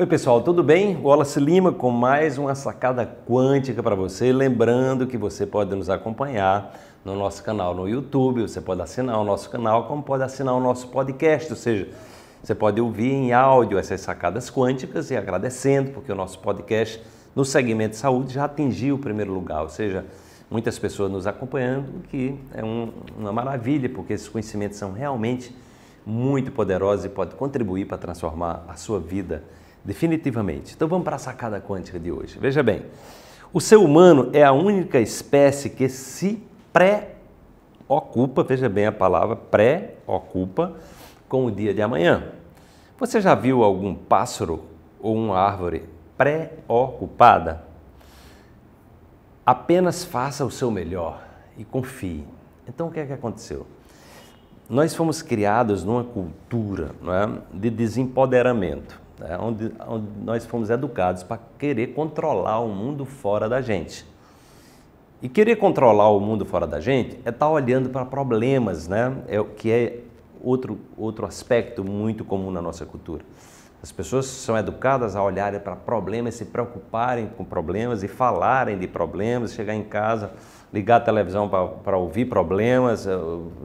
Oi pessoal, tudo bem? Wallace Lima com mais uma sacada quântica para você. Lembrando que você pode nos acompanhar no nosso canal no YouTube, você pode assinar o nosso canal, como pode assinar o nosso podcast, ou seja, você pode ouvir em áudio essas sacadas quânticas e agradecendo, porque o nosso podcast no segmento de saúde já atingiu o primeiro lugar, ou seja, muitas pessoas nos acompanhando, que é um, uma maravilha, porque esses conhecimentos são realmente muito poderosos e podem contribuir para transformar a sua vida definitivamente. Então vamos para a sacada quântica de hoje. Veja bem, o ser humano é a única espécie que se pré-ocupa, veja bem a palavra, pré-ocupa com o dia de amanhã. Você já viu algum pássaro ou uma árvore pré-ocupada? Apenas faça o seu melhor e confie. Então o que é que aconteceu? Nós fomos criados numa cultura é, de desempoderamento, é, onde, onde nós fomos educados para querer controlar o mundo fora da gente. E querer controlar o mundo fora da gente é estar tá olhando para problemas, né? É que é outro, outro aspecto muito comum na nossa cultura. As pessoas são educadas a olharem para problemas, se preocuparem com problemas e falarem de problemas, chegar em casa, ligar a televisão para ouvir problemas, eh,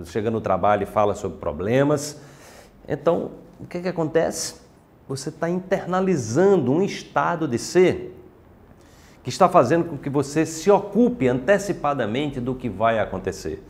chega no trabalho e fala sobre problemas. Então, o que, que acontece? Você está internalizando um estado de ser que está fazendo com que você se ocupe antecipadamente do que vai acontecer.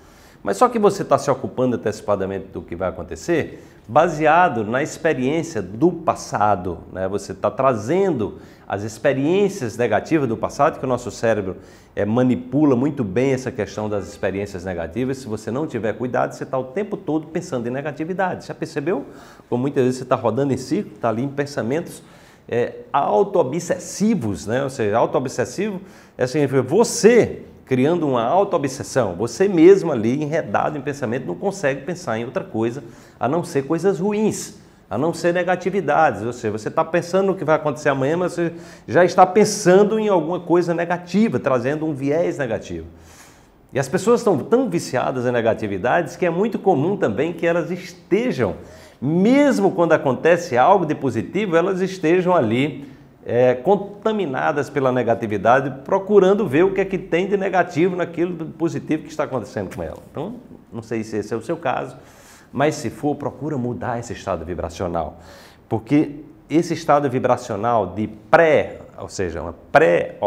Mas só que você está se ocupando antecipadamente do que vai acontecer baseado na experiência do passado. Né? Você está trazendo as experiências negativas do passado, que o nosso cérebro é, manipula muito bem essa questão das experiências negativas. Se você não tiver cuidado, você está o tempo todo pensando em negatividade. Já percebeu? Como muitas vezes você está rodando em círculo, está ali em pensamentos é, auto-obsessivos, né? ou seja, auto-obsessivo é assim, você criando uma auto-obsessão, você mesmo ali enredado em pensamento não consegue pensar em outra coisa a não ser coisas ruins, a não ser negatividades, ou seja, você está pensando no que vai acontecer amanhã, mas você já está pensando em alguma coisa negativa, trazendo um viés negativo. E as pessoas estão tão viciadas em negatividades que é muito comum também que elas estejam mesmo quando acontece algo de positivo, elas estejam ali é, contaminadas pela negatividade, procurando ver o que é que tem de negativo naquilo positivo que está acontecendo com ela. Então, não sei se esse é o seu caso, mas se for, procura mudar esse estado vibracional, porque esse estado vibracional de pré, ou seja, uma pré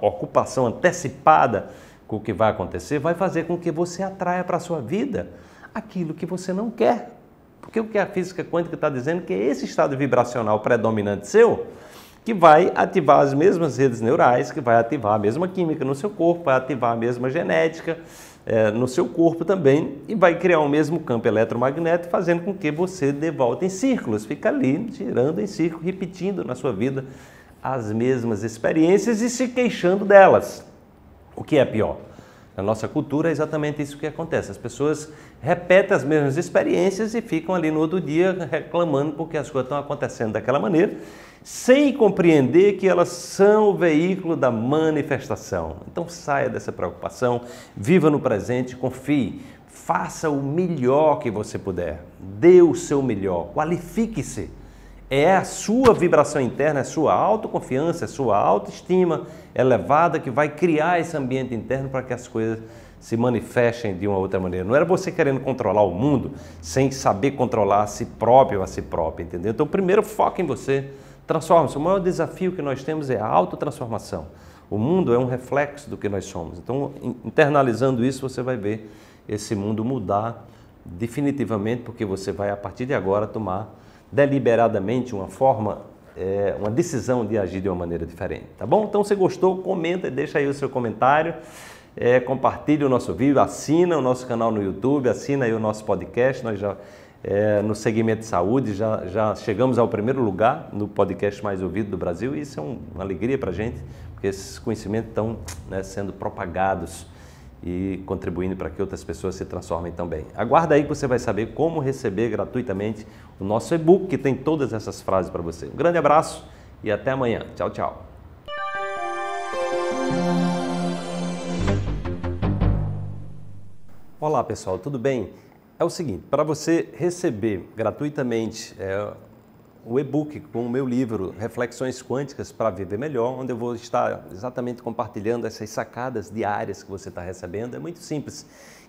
ocupação antecipada com o que vai acontecer, vai fazer com que você atraia para a sua vida aquilo que você não quer. Porque o que a física quântica está dizendo é que esse estado vibracional predominante seu que vai ativar as mesmas redes neurais, que vai ativar a mesma química no seu corpo, vai ativar a mesma genética é, no seu corpo também e vai criar o mesmo campo eletromagnético, fazendo com que você dê volta em círculos, fica ali girando em círculo, repetindo na sua vida as mesmas experiências e se queixando delas. O que é pior? Na nossa cultura é exatamente isso que acontece. As pessoas repetem as mesmas experiências e ficam ali no outro dia reclamando porque as coisas estão acontecendo daquela maneira, sem compreender que elas são o veículo da manifestação. Então saia dessa preocupação, viva no presente, confie, faça o melhor que você puder, dê o seu melhor, qualifique-se é a sua vibração interna, é a sua autoconfiança, é a sua autoestima elevada que vai criar esse ambiente interno para que as coisas se manifestem de uma outra maneira. Não era você querendo controlar o mundo sem saber controlar a si próprio, a si próprio, entendeu? Então, primeiro foca em você, transforma-se. O maior desafio que nós temos é a autotransformação. O mundo é um reflexo do que nós somos. Então, internalizando isso, você vai ver esse mundo mudar definitivamente, porque você vai, a partir de agora, tomar deliberadamente uma forma, é, uma decisão de agir de uma maneira diferente, tá bom? Então, se gostou, comenta e deixa aí o seu comentário, é, compartilhe o nosso vídeo, assina o nosso canal no YouTube, assina aí o nosso podcast, nós já é, no segmento de saúde já, já chegamos ao primeiro lugar no podcast mais ouvido do Brasil e isso é um, uma alegria para a gente, porque esses conhecimentos estão né, sendo propagados e contribuindo para que outras pessoas se transformem também. Aguarda aí que você vai saber como receber gratuitamente o nosso e-book que tem todas essas frases para você. Um grande abraço e até amanhã. Tchau, tchau. Olá pessoal, tudo bem? É o seguinte, para você receber gratuitamente é, o e-book com o meu livro Reflexões Quânticas para Viver Melhor, onde eu vou estar exatamente compartilhando essas sacadas diárias que você está recebendo. É muito simples.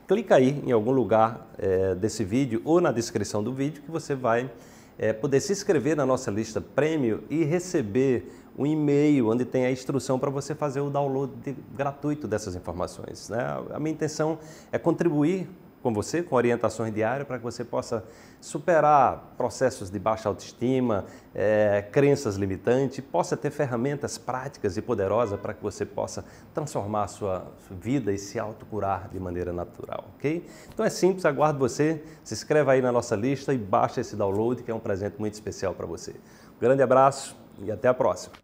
Clica aí em algum lugar é, desse vídeo ou na descrição do vídeo que você vai é, poder se inscrever na nossa lista prêmio e receber um e-mail onde tem a instrução para você fazer o download de, gratuito dessas informações. Né? A minha intenção é contribuir com você, com orientações diárias, para que você possa superar processos de baixa autoestima, é, crenças limitantes, possa ter ferramentas práticas e poderosas para que você possa transformar a sua, vida e se autocurar de maneira natural, ok? Então é simples, aguardo você, se inscreva aí na nossa lista e baixa esse download, que é um presente muito especial para você. Um grande abraço e até a próxima.